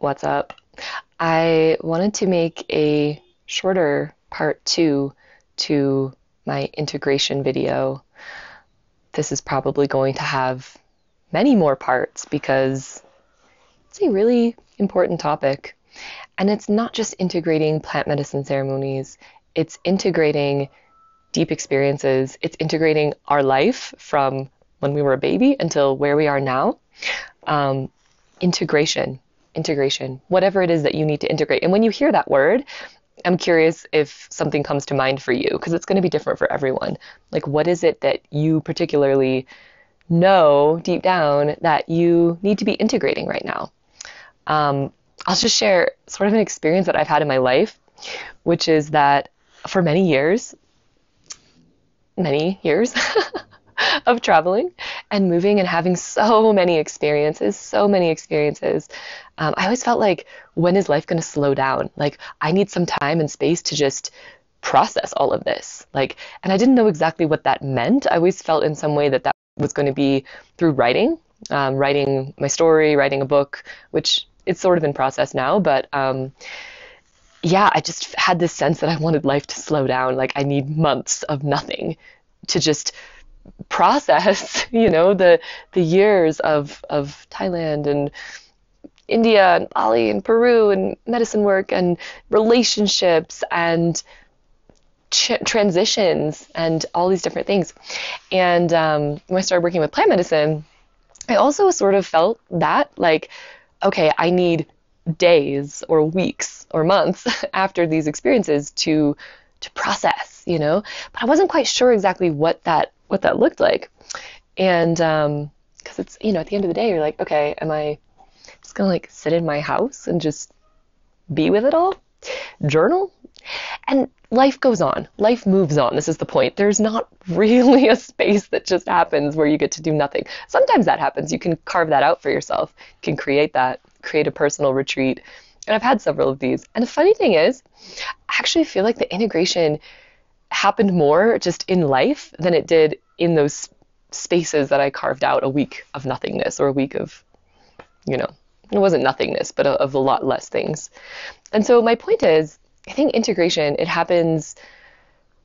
What's up? I wanted to make a shorter part two to my integration video. This is probably going to have many more parts because it's a really important topic. And it's not just integrating plant medicine ceremonies, it's integrating deep experiences, it's integrating our life from when we were a baby until where we are now. Um, integration, integration, whatever it is that you need to integrate. And when you hear that word, I'm curious if something comes to mind for you because it's going to be different for everyone. Like, what is it that you particularly know deep down that you need to be integrating right now? Um, I'll just share sort of an experience that I've had in my life, which is that for many years, many years of traveling and moving and having so many experiences, so many experiences, um, I always felt like, when is life going to slow down? Like, I need some time and space to just process all of this. Like, and I didn't know exactly what that meant. I always felt in some way that that was going to be through writing, um, writing my story, writing a book, which it's sort of in process now, but um, yeah, I just had this sense that I wanted life to slow down. Like I need months of nothing to just process, you know, the the years of of Thailand and India and Bali and Peru and medicine work and relationships and ch- transitions and all these different things. And um, when I started working with plant medicine, I also sort of felt that like, okay, I need days or weeks or months after these experiences to to process, you know. But I wasn't quite sure exactly what that what that looked like, and because um, it's you know at the end of the day you're like, okay, am I just gonna like sit in my house and just be with it all, journal, and life goes on. Life moves on. This is the point. There's not really a space that just happens where you get to do nothing. Sometimes that happens. You can carve that out for yourself. You can create that, create a personal retreat. And I've had several of these. And the funny thing is, I actually feel like the integration happened more just in life than it did in those spaces that I carved out a week of nothingness or a week of, you know, it wasn't nothingness, but of a lot less things. And so my point is, I think integration, it happens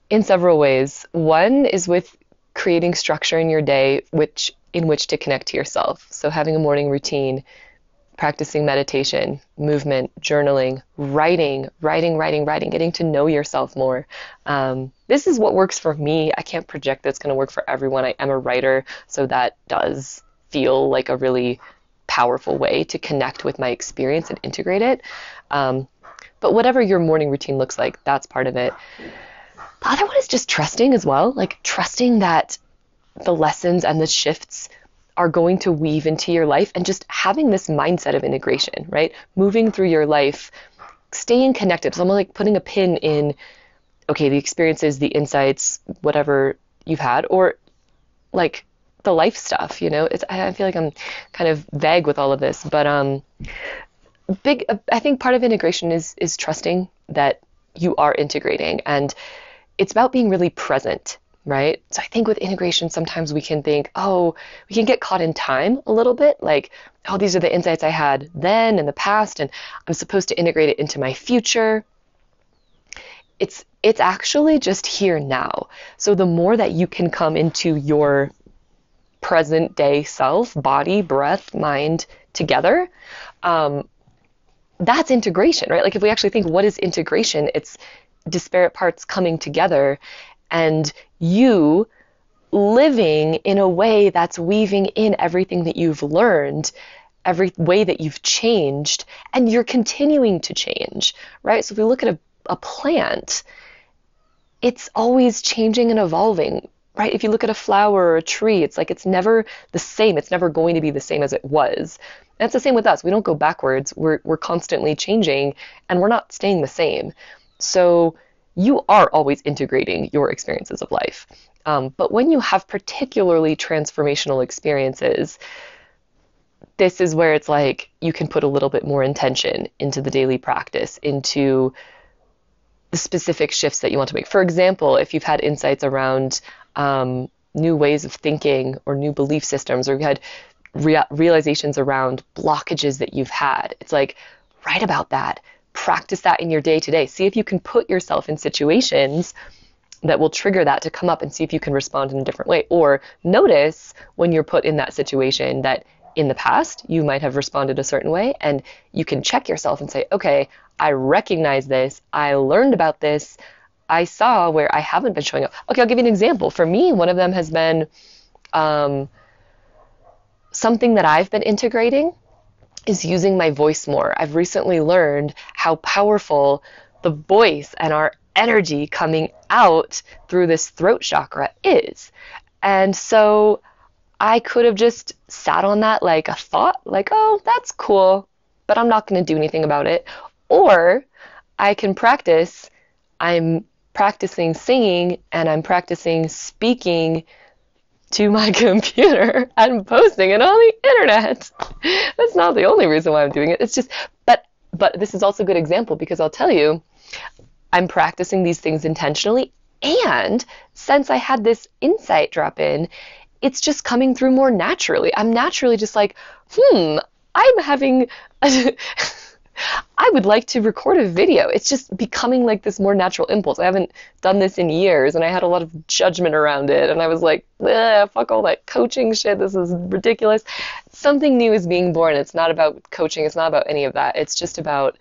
in several ways. One is with creating structure in your day which in which to connect to yourself. So having a morning routine, practicing meditation, movement, journaling, writing, writing, writing, writing, getting to know yourself more. Um, this is what works for me. I can't project that's going to work for everyone. I am a writer, so that does feel like a really powerful way to connect with my experience and integrate it. Um, but whatever your morning routine looks like, that's part of it. The other one is just trusting as well, like trusting that the lessons and the shifts are going to weave into your life and just having this mindset of integration, right? Moving through your life, staying connected. It's almost like putting a pin in, okay, the experiences, the insights, whatever you've had, or like the life stuff, you know? It's, I feel like I'm kind of vague with all of this, but um, big i think part of integration is is trusting that you are integrating and it's about being really present right? So i think with integration sometimes we can think oh we can get caught in time a little bit. Like oh these are the insights i had then in the past and i'm supposed to integrate it into my future. It's it's actually just here now. So the more that you can come into your present day self body breath mind together um, that's integration, right? Like if we actually think what is integration, it's disparate parts coming together and you living in a way that's weaving in everything that you've learned, every way that you've changed, and you're continuing to change, right? So if we look at a, a plant, it's always changing and evolving right? If you look at a flower or a tree, it's like it's never the same. It's never going to be the same as it was. And it's the same with us. We don't go backwards. We're we're constantly changing and we're not staying the same. So you are always integrating your experiences of life. Um, but when you have particularly transformational experiences, this is where it's like you can put a little bit more intention into the daily practice, into the specific shifts that you want to make. For example, if you've had insights around um, new ways of thinking or new belief systems, or you had rea- realizations around blockages that you've had. It's like, write about that. Practice that in your day to day. See if you can put yourself in situations that will trigger that to come up and see if you can respond in a different way. Or notice when you're put in that situation that in the past you might have responded a certain way and you can check yourself and say, okay, I recognize this. I learned about this. I saw where I haven't been showing up. Okay, I'll give you an example. For me, one of them has been um, something that I've been integrating is using my voice more. I've recently learned how powerful the voice and our energy coming out through this throat chakra is. And so I could have just sat on that like a thought, like, oh, that's cool, but I'm not going to do anything about it. Or I can practice, I'm practicing singing and I'm practicing speaking to my computer and posting it on the internet. That's not the only reason why I'm doing it. It's just, but, but this is also a good example because I'll tell you, I'm practicing these things intentionally. And since I had this insight drop in, it's just coming through more naturally. I'm naturally just like, hmm, I'm having. A I would like to record a video. It's just becoming like this more natural impulse. I haven't done this in years and I had a lot of judgment around it. And I was like, fuck all that coaching shit. This is ridiculous. Something new is being born. It's not about coaching, it's not about any of that. It's just about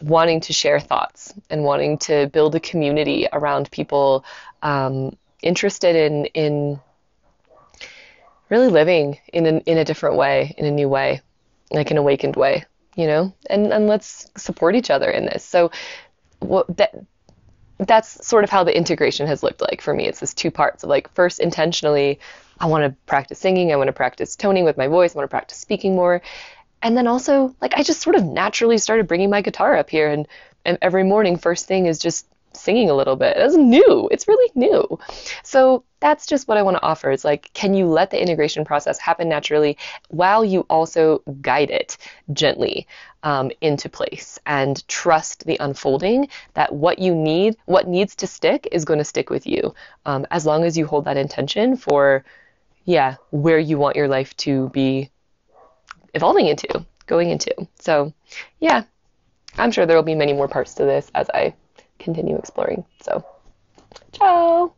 wanting to share thoughts and wanting to build a community around people um, interested in in really living in a, in a different way, in a new way, like an awakened way, you know. And and let's support each other in this. So that that's sort of how the integration has looked like for me. It's this two parts of like first intentionally I want to practice singing, I want to practice toning with my voice, I want to practice speaking more. And then also, like, I just sort of naturally started bringing my guitar up here, and, and every morning, first thing is just singing a little bit. It's new. It's really new. So that's just what I want to offer. It's like, can you let the integration process happen naturally while you also guide it gently um, into place and trust the unfolding that what you need, what needs to stick is going to stick with you um, as long as you hold that intention for, yeah, where you want your life to be evolving into, going into. So, yeah, I'm sure there will be many more parts to this as I continue exploring. So, ciao.